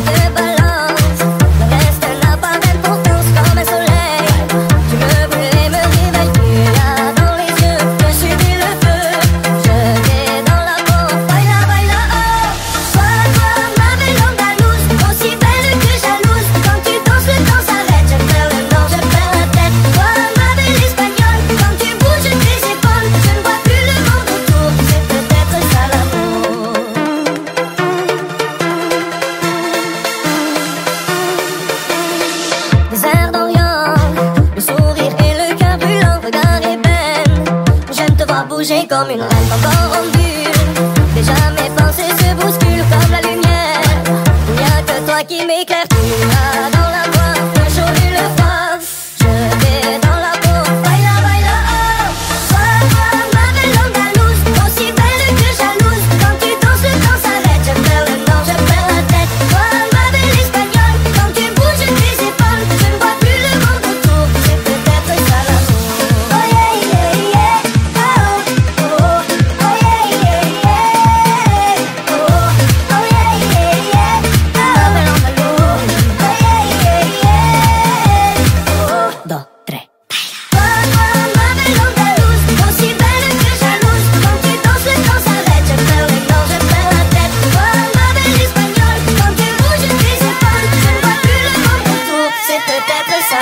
together comme une lampe encore en bulle. Déjà mes pensées se bousculent comme la lumière. Il n'y a que toi qui m'éclaire, tu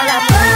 la paz.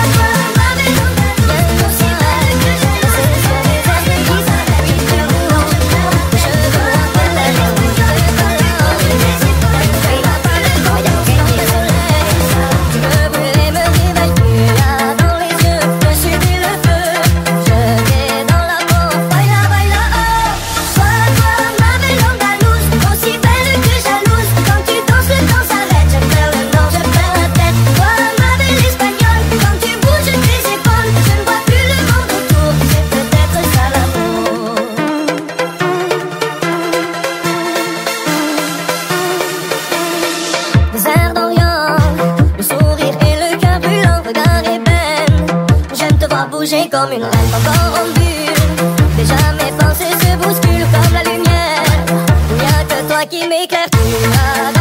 bouger comme une reine encore en bulle. Déjà mes pensées se bousculent comme la lumière. Il n'y a que toi qui m'éclaire, tu